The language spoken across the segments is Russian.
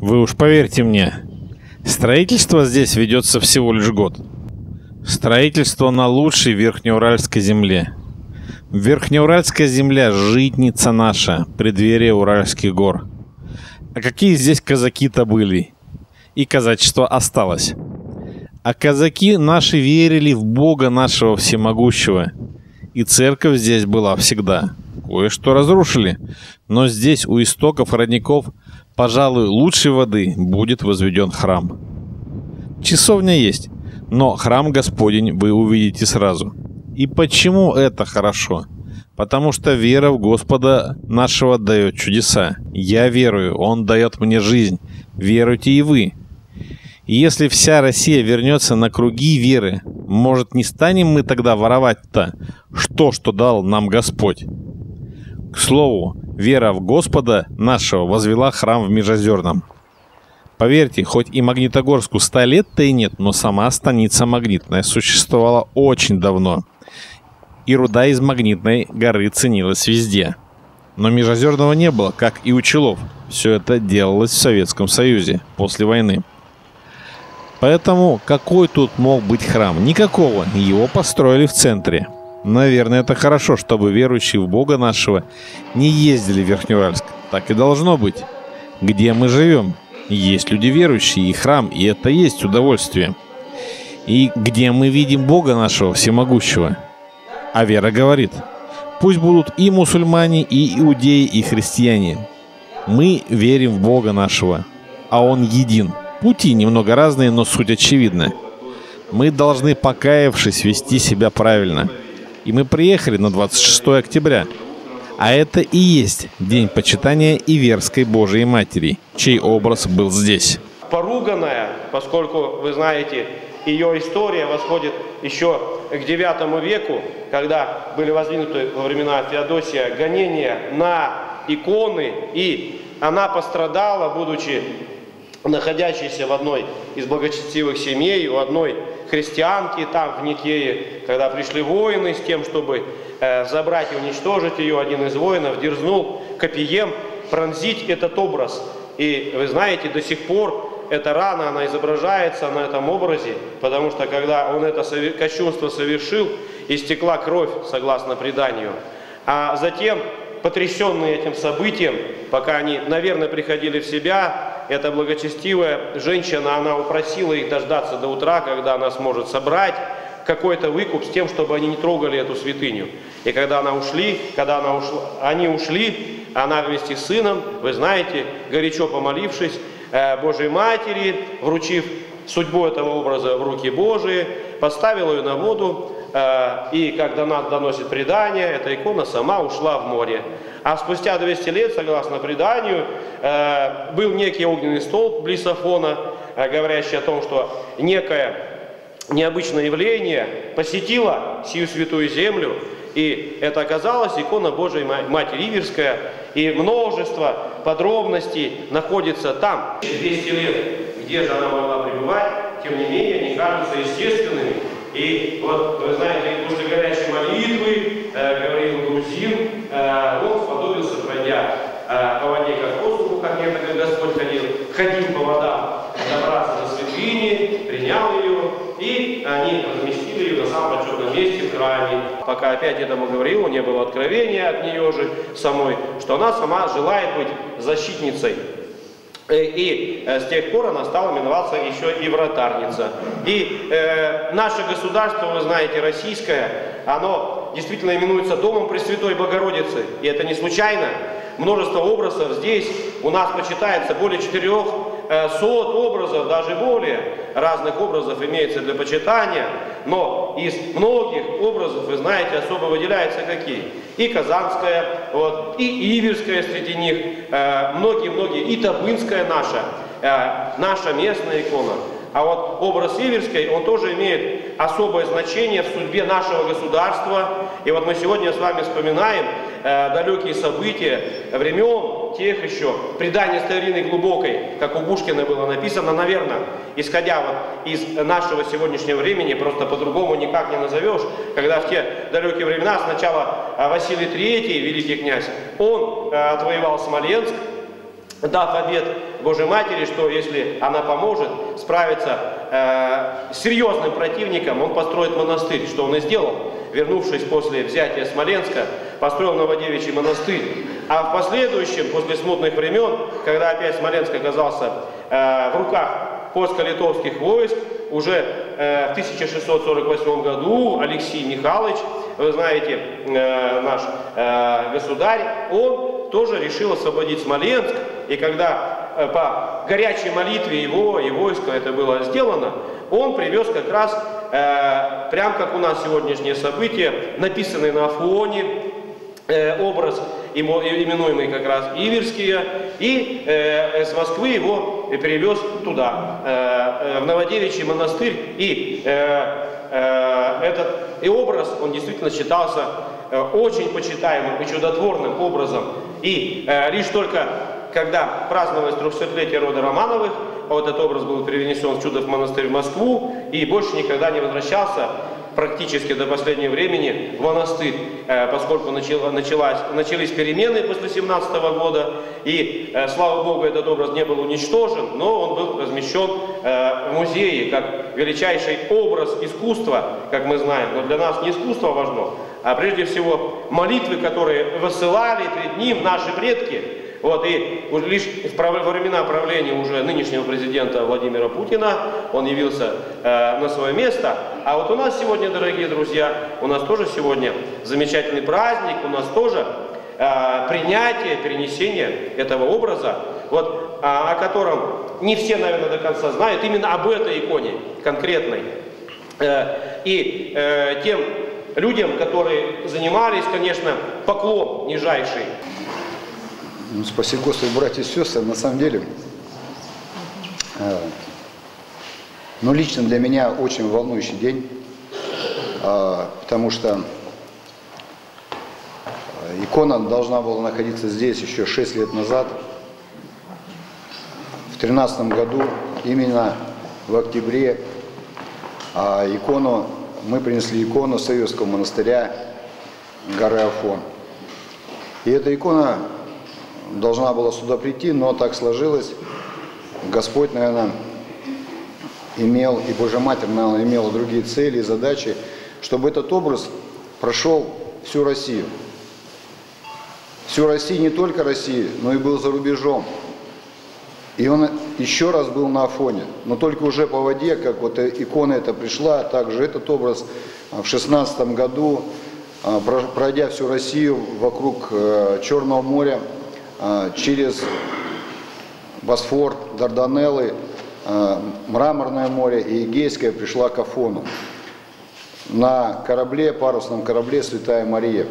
Вы уж поверьте мне, строительство здесь ведется всего лишь год. Строительство на лучшей Верхнеуральской земле. Верхнеуральская земля – житница наша, преддверие Уральских гор. А какие здесь казаки-то были? И казачество осталось. А казаки наши верили в Бога нашего всемогущего. И церковь здесь была всегда. Кое-что разрушили. Но здесь, у истоков родников, пожалуй, лучшей воды будет возведен храм. Часовня есть, но храм Господень вы увидите сразу. И почему это хорошо? Потому что вера в Господа нашего дает чудеса. Я верую, Он дает мне жизнь. Веруйте и вы. И если вся Россия вернется на круги веры, может, не станем мы тогда воровать-то что, что дал нам Господь? К слову, вера в Господа нашего возвела храм в Межозерном. Поверьте, хоть и Магнитогорску ста лет-то и нет, но сама станица магнитная существовала очень давно. И руда из магнитной горы ценилась везде. Но Межозерного не было, как и у Челов. Все это делалось в Советском Союзе после войны. Поэтому какой тут мог быть храм? Никакого. Его построили в центре. Наверное, это хорошо, чтобы верующие в Бога нашего не ездили в Верхнеуральск. Так и должно быть. Где мы живем? Есть люди верующие и храм, и это есть удовольствие. И где мы видим Бога нашего всемогущего? А вера говорит, пусть будут и мусульмане, и иудеи, и христиане. Мы верим в Бога нашего, а Он един – Пути немного разные, но суть очевидна. Мы должны, покаявшись, вести себя правильно. И мы приехали на 26 октября. А это и есть День почитания Иверской Божией Матери, чей образ был здесь. Поруганная, поскольку, вы знаете, ее история восходит еще к IX веку, когда были воздвинуты во времена Феодосия гонения на иконы, и она пострадала, будучи находящийся в одной из благочестивых семей, у одной христианки там в Никее, когда пришли воины с тем, чтобы э, забрать и уничтожить ее, один из воинов дерзнул копьем пронзить этот образ. И вы знаете, до сих пор эта рана, она изображается на этом образе, потому что когда он это кощунство совершил, истекла кровь, согласно преданию. А затем, потрясенные этим событием, пока они, наверное, приходили в себя, эта благочестивая женщина, она упросила их дождаться до утра, когда она сможет собрать какой-то выкуп с тем, чтобы они не трогали эту святыню. И когда она ушли, когда она ушла, они ушли, она вместе с сыном, вы знаете, горячо помолившись э, Божьей Матери, вручив судьбу этого образа в руки Божии, поставила ее на воду, э, и когда нас доносит предание, эта икона сама ушла в море. А спустя 200 лет, согласно преданию, э, был некий огненный столб близ Афона, э, говорящий о том, что некое необычное явление посетило сию святую землю, и это оказалась икона Божией Матери Иверская, и множество подробностей находится там. 200 лет, где же она могла пребывать, тем не менее, они кажутся естественными. И вот, вы знаете, горячей молитвы, э, говорил грузин, э, он сподобился, пройдя э, по воде как воздуху, как некогда Господь ходил, ходил по водам, добраться до святыни, принял ее, и они разместили ее на самом почетном месте в храме. Пока опять этому говорил, не было откровения от нее же самой, что она сама желает быть защитницей Э, и э, с тех пор она стала именоваться еще и вратарница. И э, наше государство, вы знаете, российское, оно действительно именуется Домом Пресвятой Богородицы. И это не случайно. Множество образов здесь у нас почитается более четырех сот образов, даже более разных образов имеется для почитания, но из многих образов, вы знаете, особо выделяются какие? И Казанская, вот, и Иверская среди них, э, многие-многие, и Табынская наша, э, наша местная икона. А вот образ Иверской, он тоже имеет особое значение в судьбе нашего государства. И вот мы сегодня с вами вспоминаем э, далекие события времен тех еще, предания старины глубокой, как у Бушкина было написано, наверное, исходя вот из нашего сегодняшнего времени, просто по-другому никак не назовешь, когда в те далекие времена сначала э, Василий III, великий князь, он э, отвоевал Смоленск, дав обед Божьей Матери, что если она поможет справиться э, с серьезным противником, он построит монастырь, что он и сделал. Вернувшись после взятия Смоленска, построил Новодевичий монастырь. А в последующем, после смутных времен, когда опять Смоленск оказался э, в руках польско-литовских войск, уже э, в 1648 году Алексей Михайлович, вы знаете, э, наш э, государь, он тоже решил освободить Смоленск. И когда э, по горячей молитве его и войска это было сделано, он привез как раз, э, прям как у нас сегодняшнее событие, написанный на Афоне э, образ, именуемый как раз Иверские, и э, с Москвы его перевез туда, э, э, в Новодевичий монастырь, и э, э, этот и образ, он действительно считался э, очень почитаемым и чудотворным образом. И э, лишь только когда праздновалось 300-летие рода Романовых, вот этот образ был перенесен в Чудов монастырь в Москву и больше никогда не возвращался практически до последнего времени в монастырь, э, поскольку началась, начались перемены после 17 года, и, э, слава Богу, этот образ не был уничтожен, но он был размещен э, в музее как величайший образ искусства, как мы знаем. Но для нас не искусство важно, а прежде всего молитвы, которые высылали пред ним наши предки, вот, и лишь во времена правления уже нынешнего президента Владимира Путина он явился э, на свое место. А вот у нас сегодня, дорогие друзья, у нас тоже сегодня замечательный праздник, у нас тоже э, принятие, перенесение этого образа, вот, а, о котором не все, наверное, до конца знают, именно об этой иконе конкретной. Э, и э, тем людям, которые занимались, конечно, поклон нижайший ну, спасибо Господи, братья и сестры, на самом деле, э, ну, лично для меня очень волнующий день, э, потому что э, икона должна была находиться здесь еще 6 лет назад. В 2013 году, именно в октябре, а икону, мы принесли икону Советского монастыря горы Афон. И эта икона должна была сюда прийти, но так сложилось. Господь, наверное, имел, и Божья Матерь, наверное, имела другие цели и задачи, чтобы этот образ прошел всю Россию. Всю Россию, не только Россию, но и был за рубежом. И он еще раз был на Афоне, но только уже по воде, как вот икона эта пришла, также этот образ в шестнадцатом году, а, пройдя всю Россию вокруг э, Черного моря, а, через Босфор, Дарданеллы, а, Мраморное море и Егейское пришла к Афону. На корабле, парусном корабле Святая Мария.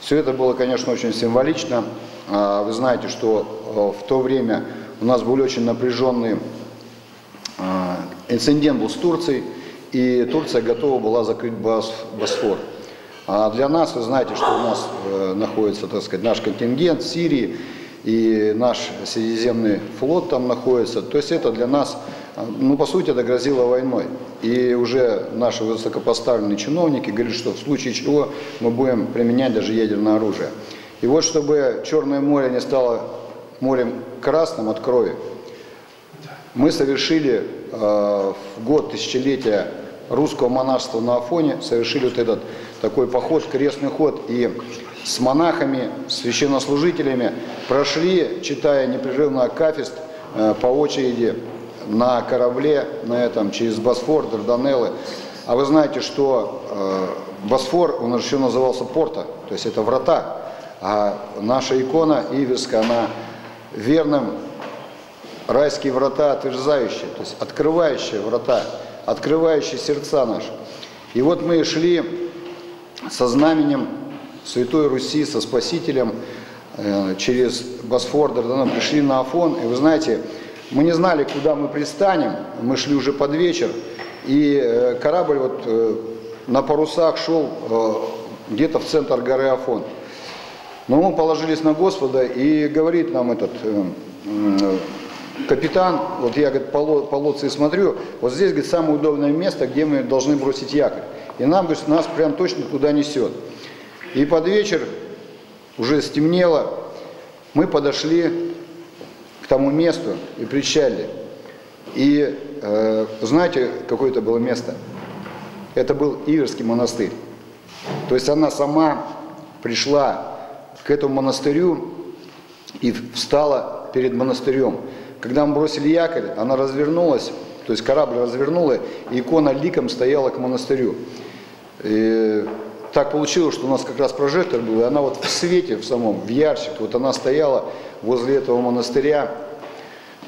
Все это было, конечно, очень символично. А, вы знаете, что в то время у нас был очень напряженный инцидент был с Турцией, и Турция готова была закрыть Босфор. А для нас, вы знаете, что у нас э, находится, так сказать, наш контингент в Сирии, и наш Средиземный флот там находится. То есть это для нас, э, ну, по сути, это грозило войной. И уже наши высокопоставленные чиновники говорят, что в случае чего мы будем применять даже ядерное оружие. И вот чтобы Черное море не стало морем красным от крови, мы совершили э, в год тысячелетия русского монашества на Афоне, совершили вот этот такой поход, крестный ход, и с монахами, священнослужителями прошли, читая непрерывно акафист, э, по очереди на корабле, на этом, через Босфор, Дарданеллы. А вы знаете, что э, Босфор, он еще назывался порта, то есть это врата. А наша икона Иверская, она верным райские врата отверзающие, то есть открывающие врата, открывающие сердца наши. И вот мы шли со знаменем Святой Руси, со Спасителем э, через Босфор, Дардану пришли на Афон. И вы знаете, мы не знали, куда мы пристанем, мы шли уже под вечер, и э, корабль вот э, на парусах шел где-то в центр горы Афон. Но мы положились на Господа, и говорит нам этот капитан, вот я говорит, по, по лодце смотрю, вот здесь говорит, самое удобное место, где мы должны бросить якорь. И нам, говорит, нас прям точно туда несет. И под вечер, уже стемнело, мы подошли к тому месту и причалили. И э, знаете, какое это было место? Это был Иверский монастырь. То есть она сама пришла к этому монастырю и встала перед монастырем. Когда мы бросили якорь, она развернулась, то есть корабль развернула, и икона ликом стояла к монастырю. И так получилось, что у нас как раз прожектор был, и она вот в свете в самом, в ярче, вот она стояла возле этого монастыря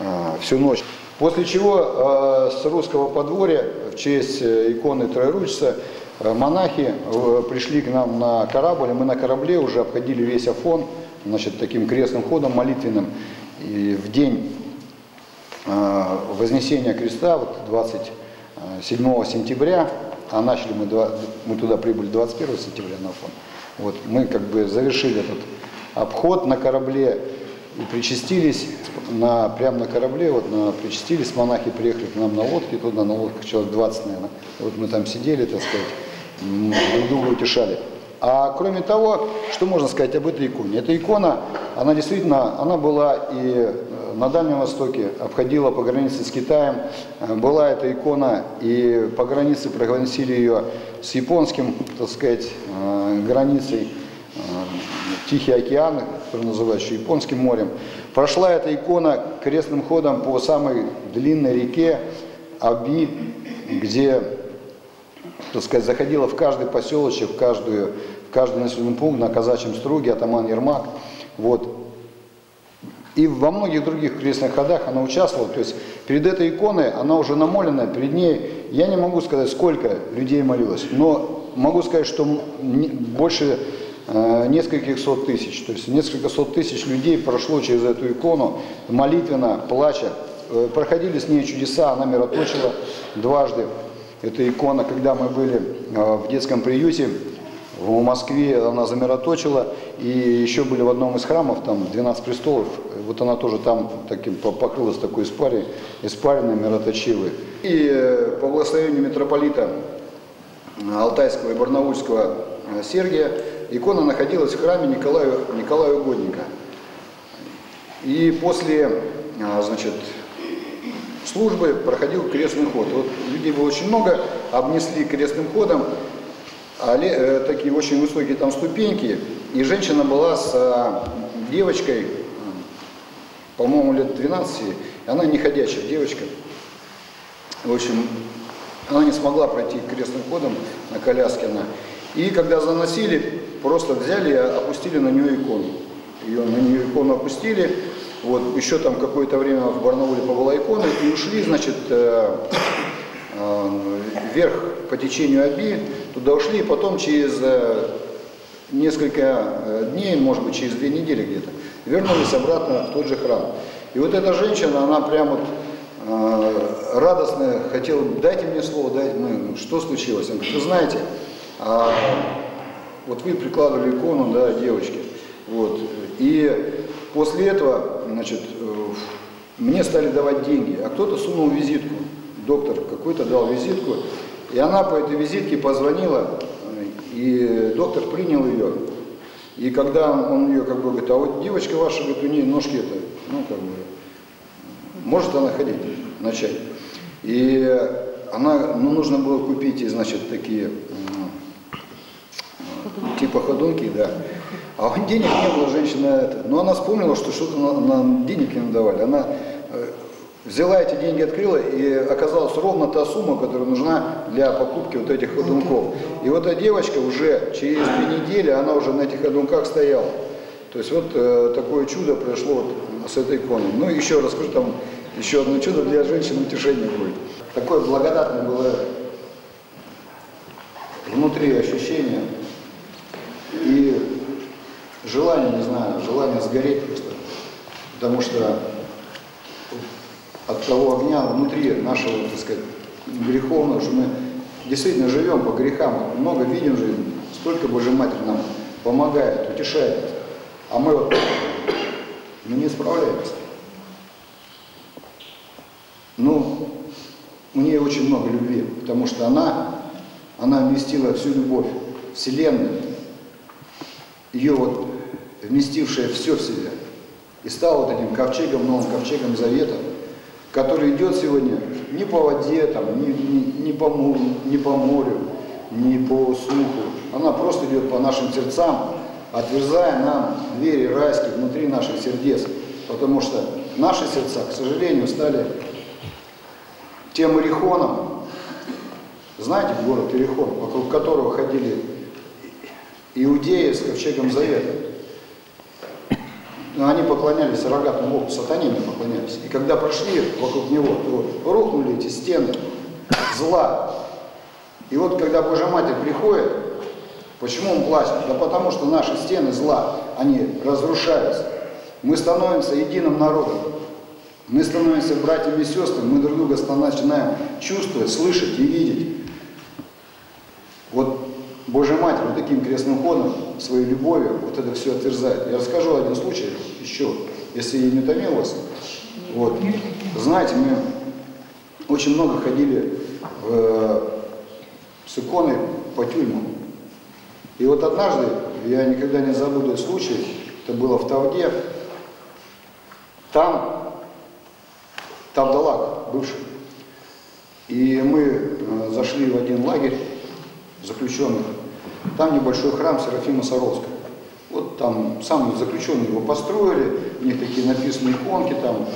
а, всю ночь. После чего а, с русского подворья в честь э, иконы Троеручица э, монахи э, пришли к нам на корабль, и мы на корабле уже обходили весь Афон, значит, таким крестным ходом молитвенным. И в день а, Вознесения креста, вот 27 сентября, а начали мы, мы туда прибыли 21 сентября на Афон, вот, мы как бы завершили этот обход на корабле и причастились на, прямо на корабле, вот на, причастились, монахи приехали к нам на лодке, туда на лодках человек 20, наверное. Вот мы там сидели, так сказать, друг друга утешали. А кроме того, что можно сказать об этой иконе? Эта икона, она действительно, она была и э, на Дальнем Востоке, обходила по границе с Китаем. Э, была эта икона, и по границе проносили ее с японским, так сказать, э, границей. Тихий океан, который называется Японским морем. Прошла эта икона крестным ходом по самой длинной реке Аби, где, так сказать, заходила в каждый поселочек, в, каждую, в каждый населенный пункт на казачьем струге, атаман Ермак. Вот. И во многих других крестных ходах она участвовала. То есть перед этой иконой она уже намолена, перед ней, я не могу сказать, сколько людей молилось, но могу сказать, что больше Э, нескольких сот тысяч. То есть несколько сот тысяч людей прошло через эту икону, молитвенно, плача. Э, проходили с ней чудеса, она мироточила дважды. Эта икона, когда мы были э, в детском приюте в Москве, она замироточила. И еще были в одном из храмов, там 12 престолов, вот она тоже там таким покрылась такой испариной, испариной мироточивой. И по благословению митрополита Алтайского и Барнаульского Сергия икона находилась в храме Николая, Николая Угодника. И после значит, службы проходил крестный ход. Вот людей было очень много, обнесли крестным ходом, а э, такие очень высокие там ступеньки, и женщина была с а, девочкой, по-моему, лет 12, и она не ходячая девочка. В общем, она не смогла пройти крестным ходом на коляске она. И когда заносили, просто взяли и опустили на нее икону. Ее, на нее икону опустили, вот, еще там какое-то время в Барнауле побыла икона, и ушли, значит, э, э, вверх по течению Аби, туда ушли, и потом через э, несколько э, дней, может быть, через две недели где-то, вернулись обратно в тот же храм. И вот эта женщина, она прям вот э, радостная, хотела, дайте мне слово, дайте, ну, что случилось? Она говорит, вы знаете, а вот вы прикладывали икону, да, девочки. Вот. И после этого, значит, э, мне стали давать деньги, а кто-то сунул визитку. Доктор какой-то дал визитку, и она по этой визитке позвонила, и доктор принял ее. И когда он ее как бы говорит, а вот девочка ваша, говорит, у нее ножки это, ну как бы, может она ходить, начать. И она, ну нужно было купить, значит, такие типа ходунки, да. А денег не было, женщина это. Но она вспомнила, что что-то нам денег не давали. Она э, взяла эти деньги, открыла, и оказалась ровно та сумма, которая нужна для покупки вот этих ходунков. И вот эта девочка уже через две недели, она уже на этих ходунках стояла. То есть вот э, такое чудо произошло вот с этой иконой. Ну, еще расскажу, там еще одно чудо для женщин утешение будет. Такое благодатное было внутри ощущение желание, не знаю, желание сгореть просто. Потому что от того огня внутри нашего, так сказать, греховного, что мы действительно живем по грехам, много видим же, столько Божья Матерь нам помогает, утешает. А мы вот мы не справляемся. Ну, у нее очень много любви, потому что она, она вместила всю любовь Вселенной, ее вот вместившая все в себя. и стал вот этим ковчегом, новым ковчегом завета, который идет сегодня не по воде, там, не, не, не, по, не по морю, не по суху. Она просто идет по нашим сердцам, отверзая нам двери райские внутри наших сердец. Потому что наши сердца, к сожалению, стали тем Ирихоном, знаете город Иерихон, вокруг которого ходили иудеи с ковчегом завета. Они поклонялись рогатому богу, сатане не поклонялись. И когда прошли вокруг него, то рухнули эти стены зла. И вот когда Божья Матерь приходит, почему он плачет? Да потому что наши стены зла, они разрушаются. Мы становимся единым народом. Мы становимся братьями и сестрами, мы друг друга начинаем чувствовать, слышать и видеть. Божья Матерь вот таким крестным ходом, своей любовью, вот это все отверзает. Я расскажу один случай еще, если я не утомил вас. Вот. Знаете, мы очень много ходили э, с иконой по тюрьмам. И вот однажды, я никогда не забуду случай, это было в Тавде, там Тавдалак, бывший. И мы э, зашли в один лагерь заключенных. Там небольшой храм Серафима Саровского. Вот там самые заключенные его построили, у них такие написаны иконки там.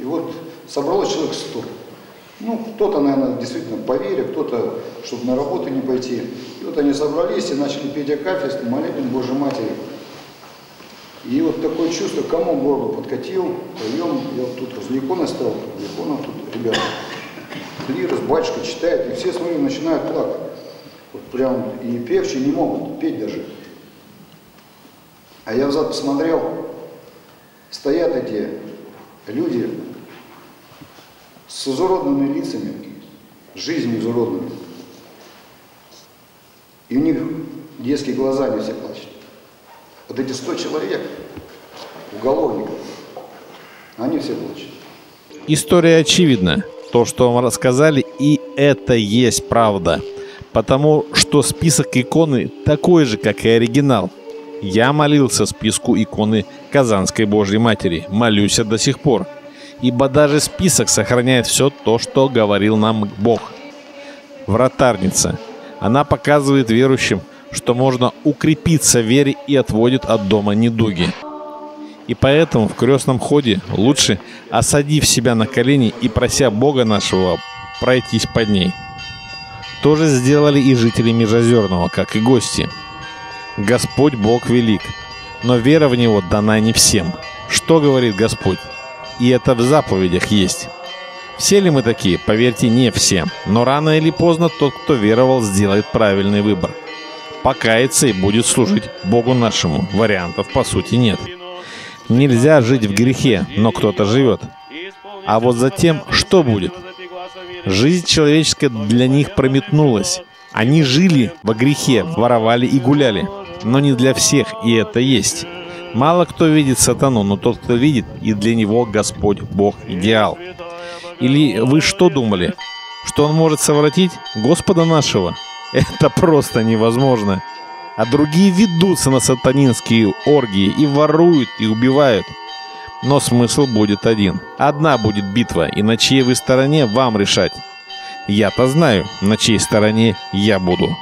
И вот собралось человек сто. Ну, кто-то, наверное, действительно поверил, кто-то, чтобы на работу не пойти. И вот они собрались и начали петь Акафист, молитву Божьей Матери. И вот такое чувство, кому горло подкатил, поем, я вот тут возле иконы стал, икона тут, ребята, клирос, батюшка читает, и все, смотрю, начинают плакать. Вот прям и певчие не могут петь даже. А я взад посмотрел, стоят эти люди с изуродными лицами, жизнью изуродными. И у них детские глаза не все плачут. Вот эти сто человек, уголовников, они все плачут. История очевидна. То, что вам рассказали, и это есть правда – потому что список иконы такой же, как и оригинал. Я молился списку иконы Казанской Божьей Матери, молюсь до сих пор, ибо даже список сохраняет все то, что говорил нам Бог. Вратарница. Она показывает верующим, что можно укрепиться в вере и отводит от дома недуги. И поэтому в крестном ходе лучше, осадив себя на колени и прося Бога нашего, пройтись под ней – тоже сделали и жители Межозерного, как и гости. Господь Бог велик, но вера в Него дана не всем. Что говорит Господь? И это в заповедях есть. Все ли мы такие? Поверьте, не все. Но рано или поздно тот, кто веровал, сделает правильный выбор. Покается и будет служить Богу нашему. Вариантов по сути нет. Нельзя жить в грехе, но кто-то живет. А вот затем что будет? Жизнь человеческая для них прометнулась. Они жили во грехе, воровали и гуляли. Но не для всех, и это есть. Мало кто видит сатану, но тот, кто видит, и для него Господь Бог идеал. Или вы что думали? Что он может совратить Господа нашего? Это просто невозможно. А другие ведутся на сатанинские оргии и воруют, и убивают – но смысл будет один. Одна будет битва, и на чьей вы стороне вам решать. Я-то знаю, на чьей стороне я буду.